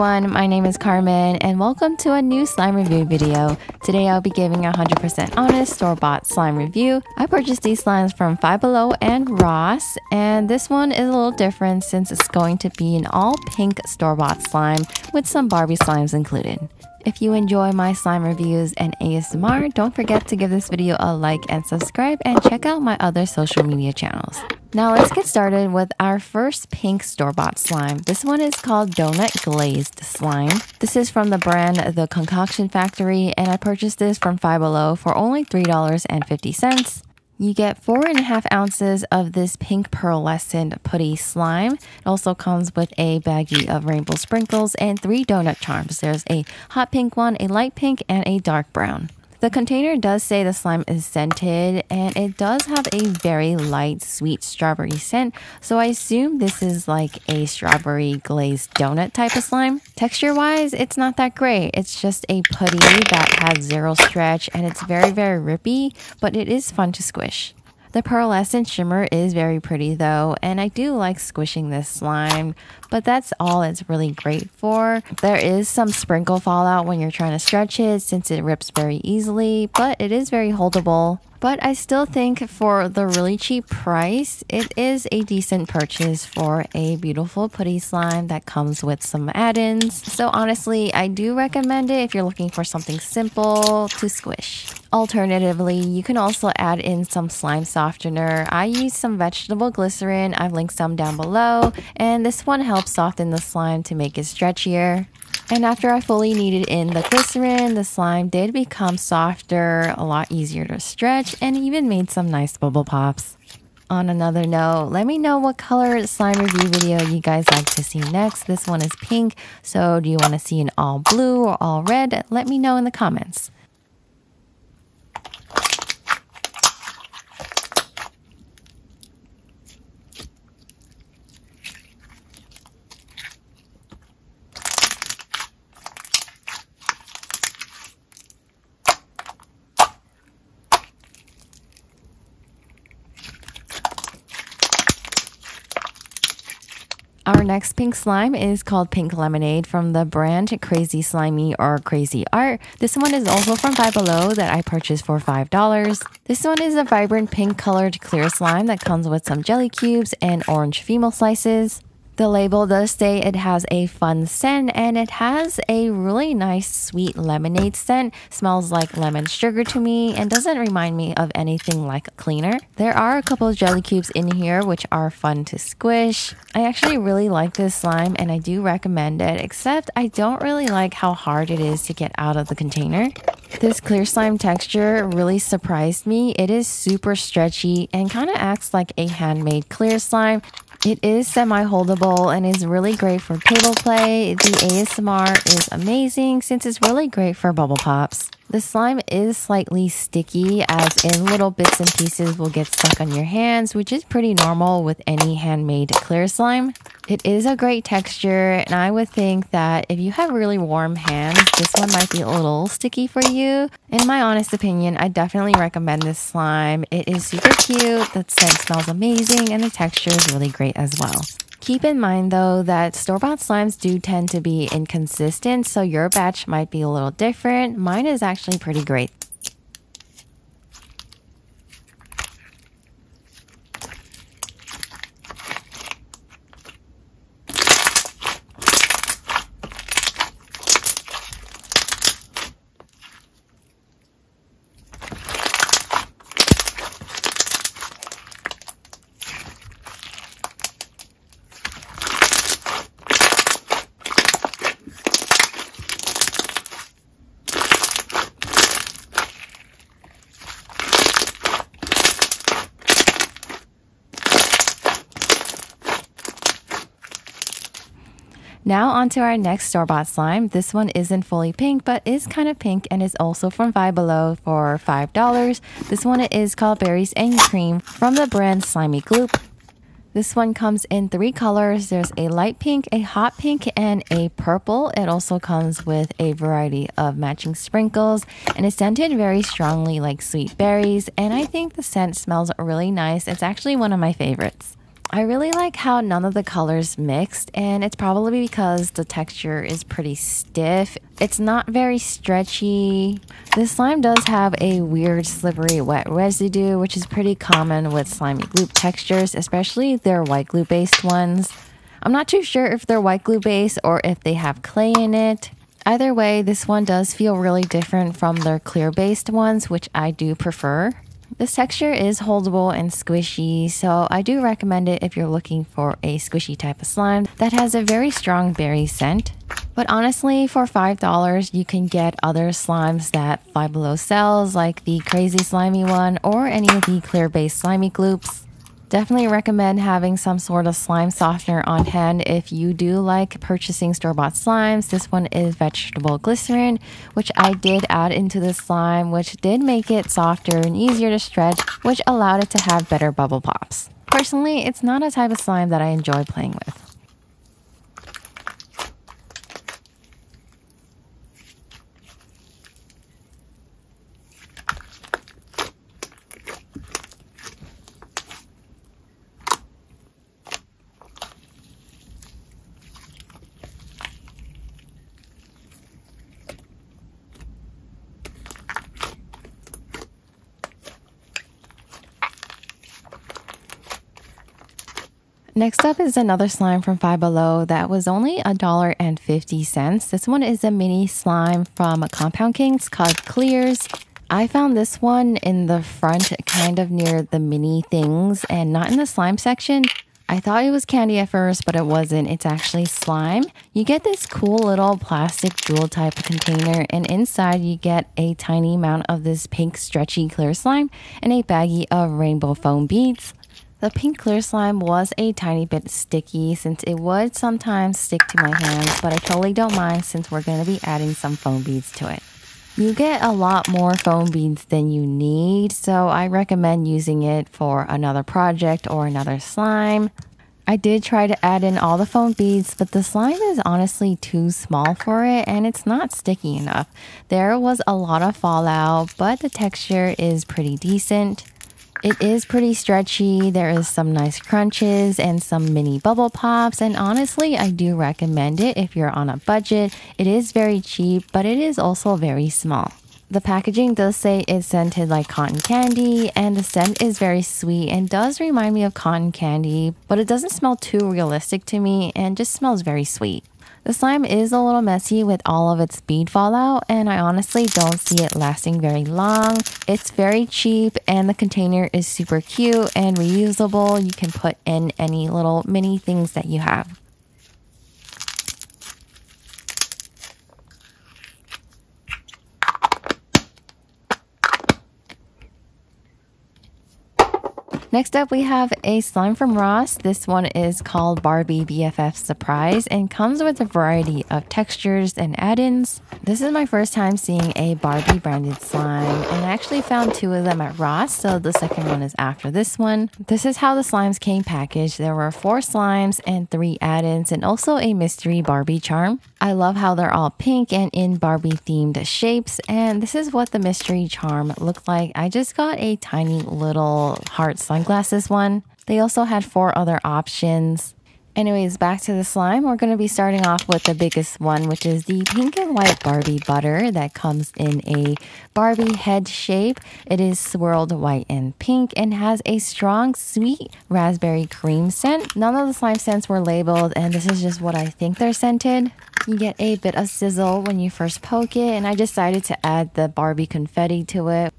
everyone, my name is Carmen and welcome to a new slime review video. Today I'll be giving a 100% honest store-bought slime review. I purchased these slimes from Five Below and Ross and this one is a little different since it's going to be an all pink store-bought slime with some Barbie slimes included. If you enjoy my slime reviews and ASMR, don't forget to give this video a like and subscribe and check out my other social media channels. Now let's get started with our first pink store-bought slime. This one is called Donut Glazed Slime. This is from the brand The Concoction Factory and I purchased this from Five Below for only $3.50. You get four and a half ounces of this pink pearlescent putty slime. It also comes with a baggie of rainbow sprinkles and three donut charms. There's a hot pink one, a light pink, and a dark brown. The container does say the slime is scented and it does have a very light sweet strawberry scent. So I assume this is like a strawberry glazed donut type of slime. Texture wise, it's not that great. It's just a putty that has zero stretch and it's very, very rippy, but it is fun to squish. The pearlescent shimmer is very pretty though, and I do like squishing this slime, but that's all it's really great for. There is some sprinkle fallout when you're trying to stretch it since it rips very easily, but it is very holdable. But I still think for the really cheap price, it is a decent purchase for a beautiful putty slime that comes with some add-ins. So honestly, I do recommend it if you're looking for something simple to squish. Alternatively, you can also add in some slime softener. I use some vegetable glycerin. I've linked some down below. And this one helps soften the slime to make it stretchier. And after I fully kneaded in the glycerin, the slime did become softer, a lot easier to stretch, and even made some nice bubble pops. On another note, let me know what color slime review video you guys like to see next. This one is pink, so do you want to see an all blue or all red? Let me know in the comments. Our next pink slime is called Pink Lemonade from the brand Crazy Slimy or Crazy Art. This one is also from Five Below that I purchased for $5. This one is a vibrant pink colored clear slime that comes with some jelly cubes and orange fimo slices. The label does say it has a fun scent and it has a really nice sweet lemonade scent. Smells like lemon sugar to me and doesn't remind me of anything like a cleaner. There are a couple of jelly cubes in here which are fun to squish. I actually really like this slime and I do recommend it, except I don't really like how hard it is to get out of the container. This clear slime texture really surprised me. It is super stretchy and kind of acts like a handmade clear slime. It is semi-holdable and is really great for table play. The ASMR is amazing since it's really great for bubble pops. The slime is slightly sticky as in little bits and pieces will get stuck on your hands, which is pretty normal with any handmade clear slime. It is a great texture and I would think that if you have really warm hands, this one might be a little sticky for you. In my honest opinion, I definitely recommend this slime. It is super cute, the scent smells amazing, and the texture is really great as well. Keep in mind though that store-bought slimes do tend to be inconsistent, so your batch might be a little different. Mine is actually pretty great. Now onto our next store-bought slime. This one isn't fully pink, but is kind of pink and is also from Five Below for $5. This one is called Berries and Cream from the brand Slimy Gloop. This one comes in three colors. There's a light pink, a hot pink, and a purple. It also comes with a variety of matching sprinkles and is scented very strongly like sweet berries. And I think the scent smells really nice. It's actually one of my favorites. I really like how none of the colors mixed, and it's probably because the texture is pretty stiff. It's not very stretchy. This slime does have a weird slippery wet residue, which is pretty common with slimy gloop textures, especially their white glue based ones. I'm not too sure if they're white glue based or if they have clay in it. Either way, this one does feel really different from their clear based ones, which I do prefer. This texture is holdable and squishy, so I do recommend it if you're looking for a squishy type of slime that has a very strong berry scent. But honestly, for $5, you can get other slimes that Five Below sells, like the Crazy Slimy one or any of the clear-based slimy gloops. Definitely recommend having some sort of slime softener on hand if you do like purchasing store-bought slimes. This one is vegetable glycerin, which I did add into the slime, which did make it softer and easier to stretch, which allowed it to have better bubble pops. Personally, it's not a type of slime that I enjoy playing with. Next up is another slime from Five Below that was only a dollar and fifty cents. This one is a mini slime from Compound Kings called Clearz. I found this one in the front, kind of near the mini things, and not in the slime section. I thought it was candy at first, but it wasn't. It's actually slime. You get this cool little plastic jewel type container, and inside you get a tiny amount of this pink stretchy clear slime and a baggie of rainbow foam beads. The pink clear slime was a tiny bit sticky since it would sometimes stick to my hands, but I totally don't mind since we're going to be adding some foam beads to it. You get a lot more foam beads than you need, so I recommend using it for another project or another slime. I did try to add in all the foam beads, but the slime is honestly too small for it and it's not sticky enough. There was a lot of fallout, but the texture is pretty decent. It is pretty stretchy. There is some nice crunches and some mini bubble pops. And honestly, I do recommend it if you're on a budget. It is very cheap, but it is also very small. The packaging does say it's scented like cotton candy, and the scent is very sweet and does remind me of cotton candy, but it doesn't smell too realistic to me and just smells very sweet. The slime is a little messy with all of its bead fallout and I honestly don't see it lasting very long. It's very cheap and the container is super cute and reusable. You can put in any little mini things that you have. Next up, we have a slime from Ross. This one is called Barbie BFF Surprise and comes with a variety of textures and add-ins. This is my first time seeing a Barbie branded slime and I actually found two of them at Ross, so the second one is after this one. This is how the slimes came packaged. There were four slimes and three add-ins and also a mystery Barbie charm. I love how they're all pink and in Barbie themed shapes and this is what the mystery charm looked like. I just got a tiny little heart slime sunglasses one. They also had four other options. Anyways, back to the slime. We're going to be starting off with the biggest one, which is the pink and white Barbie butter that comes in a Barbie head shape. It is swirled white and pink and has a strong, sweet raspberry cream scent. None of the slime scents were labeled, and this is just what I think they're scented. You get a bit of sizzle when you first poke it, and I decided to add the Barbie confetti to it.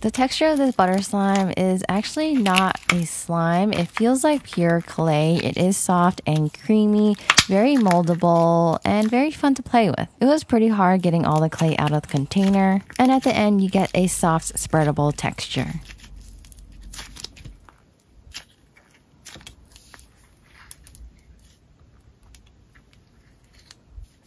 The texture of this butter slime is actually not a slime. It feels like pure clay. It is soft and creamy, very moldable, and very fun to play with. It was pretty hard getting all the clay out of the container. And at the end, you get a soft, spreadable texture.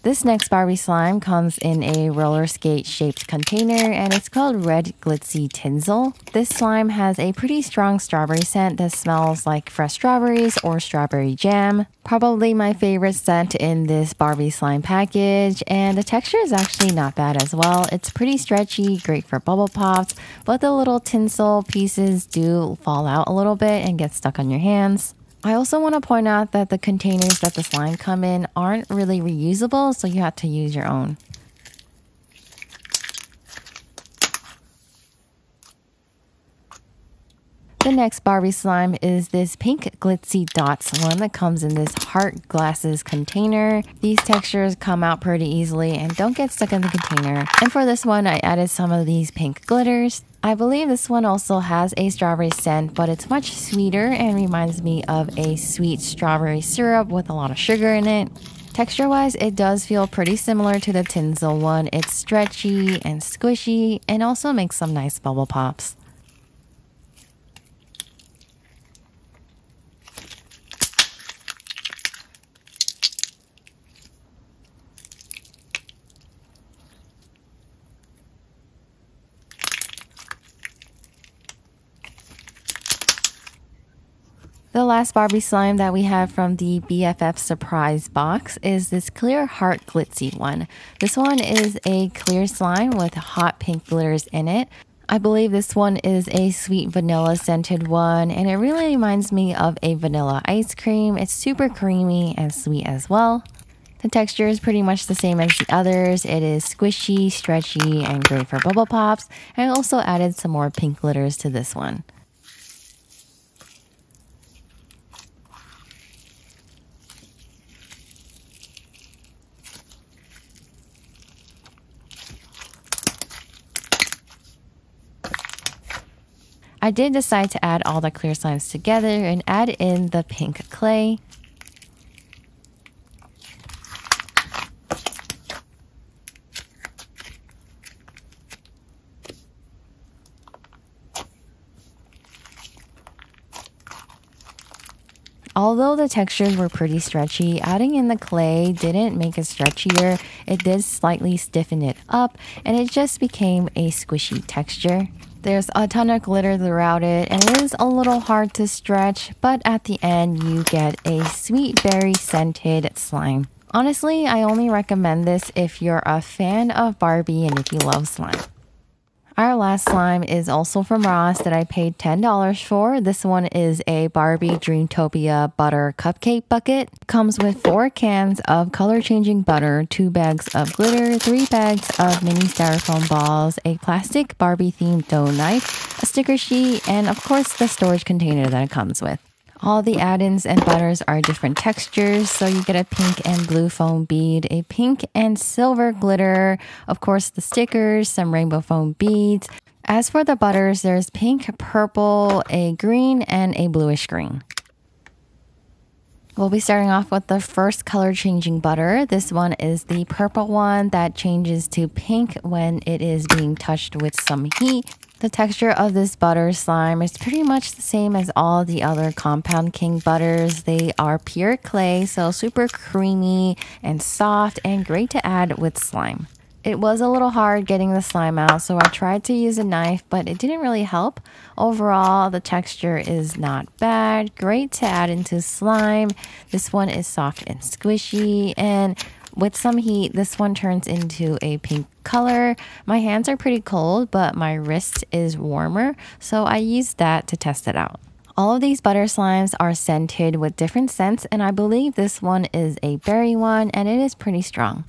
This next Barbie slime comes in a roller skate shaped container and it's called Red Glitzy Tinsel. This slime has a pretty strong strawberry scent that smells like fresh strawberries or strawberry jam. Probably my favorite scent in this Barbie slime package and the texture is actually not bad as well. It's pretty stretchy, great for bubble pops, but the little tinsel pieces do fall out a little bit and get stuck on your hands. I also want to point out that the containers that the slime come in aren't really reusable, so you have to use your own. The next Barbie slime is this pink glitzy Dotz one that comes in this heart glasses container. These textures come out pretty easily and don't get stuck in the container. And for this one, I added some of these pink glitters. I believe this one also has a strawberry scent, but it's much sweeter and reminds me of a sweet strawberry syrup with a lot of sugar in it. Texture wise, it does feel pretty similar to the Tinsel one. It's stretchy and squishy and also makes some nice bubble pops. The last Barbie slime that we have from the BFF surprise box is this clear heart glitzy one. This one is a clear slime with hot pink glitters in it. I believe this one is a sweet vanilla scented one and it really reminds me of a vanilla ice cream. It's super creamy and sweet as well. The texture is pretty much the same as the others. It is squishy, stretchy, and great for bubble pops. I also added some more pink glitters to this one. I did decide to add all the clear slimes together and add in the pink clay. Although the textures were pretty stretchy, adding in the clay didn't make it stretchier. It did slightly stiffen it up and it just became a squishy texture. There's a ton of glitter throughout it and it is a little hard to stretch, but at the end you get a sweet berry scented slime. Honestly, I only recommend this if you're a fan of Barbie and if you love slime. Our last slime is also from Ross that I paid $10 for. This one is a Barbie Dreamtopia butter cupcake bucket. Comes with four cans of color changing butter, two bags of glitter, three bags of mini styrofoam balls, a plastic Barbie themed dough knife, a sticker sheet, and of course the storage container that it comes with. All the add-ins and butters are different textures, so you get a pink and blue foam bead, a pink and silver glitter, of course the stickers, some rainbow foam beads. As for the butters, there's pink, purple, a green, and a bluish green. We'll be starting off with the first color changing butter. This one is the purple one that changes to pink when it is being touched with some heat. The texture of this butter slime is pretty much the same as all the other Compound King butters. They are pure clay, so super creamy and soft and great to add with slime. It was a little hard getting the slime out, so I tried to use a knife, but it didn't really help. Overall, the texture is not bad. Great to add into slime. This one is soft and squishy, and with some heat, this one turns into a pink color. My hands are pretty cold, but my wrist is warmer, so I used that to test it out. All of these butter slimes are scented with different scents, and I believe this one is a berry one, and it is pretty strong.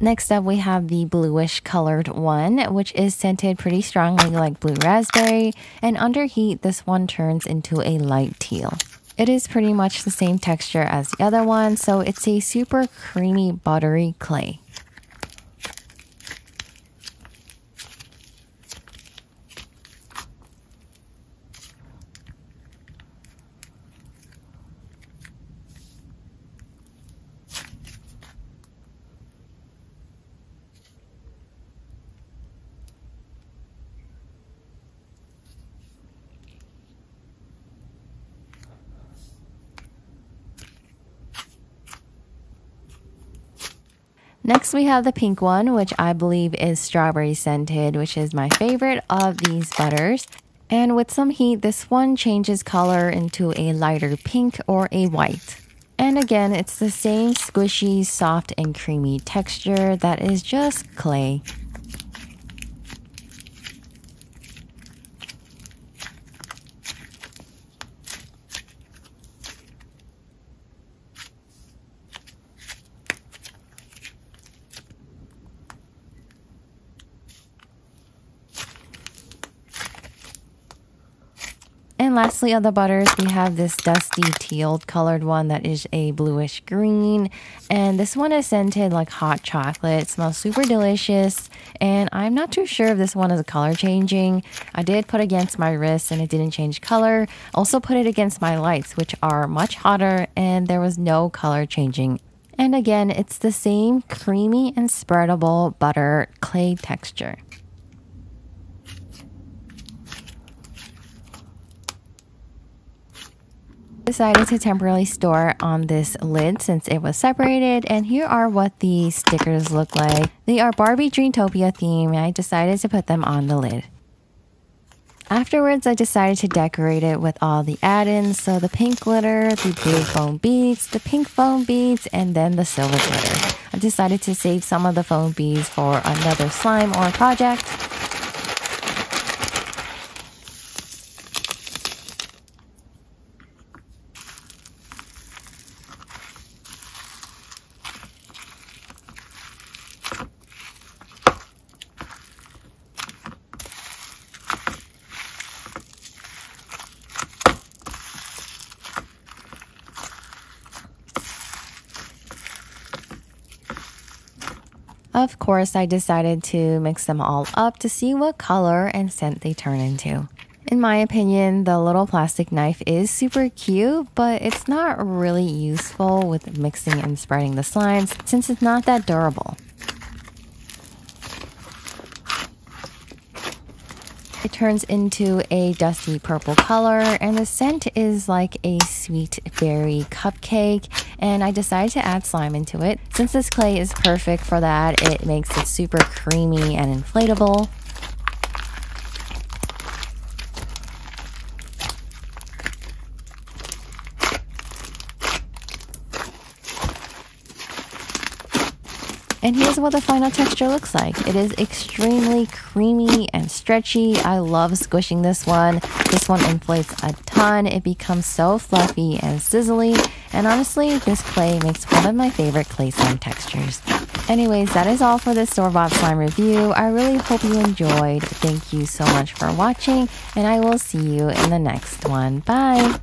Next up, we have the bluish colored one, which is scented pretty strongly like blue raspberry, and under heat, this one turns into a light teal. It is pretty much the same texture as the other one, so it's a super creamy buttery clay. Next, we have the pink one, which I believe is strawberry scented, which is my favorite of these butters. And with some heat, this one changes color into a lighter pink or a white. And again, it's the same squishy, soft, and creamy texture that is just clay. And lastly, of the butters, we have this dusty teal colored one that is a bluish green. And this one is scented like hot chocolate. It smells super delicious. And I'm not too sure if this one is color changing. I did put against my wrist and it didn't change color. Also put it against my lights, which are much hotter and there was no color changing. And again, it's the same creamy and spreadable butter clay texture. Decided to temporarily store on this lid since it was separated and here are what the stickers look like. They are Barbie Dreamtopia theme and I decided to put them on the lid. Afterwards, I decided to decorate it with all the add-ins, so the pink glitter, the blue foam beads, the pink foam beads, and then the silver glitter. I decided to save some of the foam beads for another slime or project. Of course, I decided to mix them all up to see what color and scent they turn into. In my opinion, the little plastic knife is super cute, but it's not really useful with mixing and spreading the slimes since it's not that durable. It turns into a dusty purple color and the scent is like a sweet berry cupcake and I decided to add slime into it. Since this clay is perfect for that, it makes it super creamy and inflatable. And here's what the final texture looks like. It is extremely creamy and stretchy. I love squishing this one. This one inflates a ton. It becomes so fluffy and sizzly. And honestly, this clay makes one of my favorite clay slime textures. Anyways, that is all for this store-bought slime review. I really hope you enjoyed. Thank you so much for watching, and I will see you in the next one. Bye!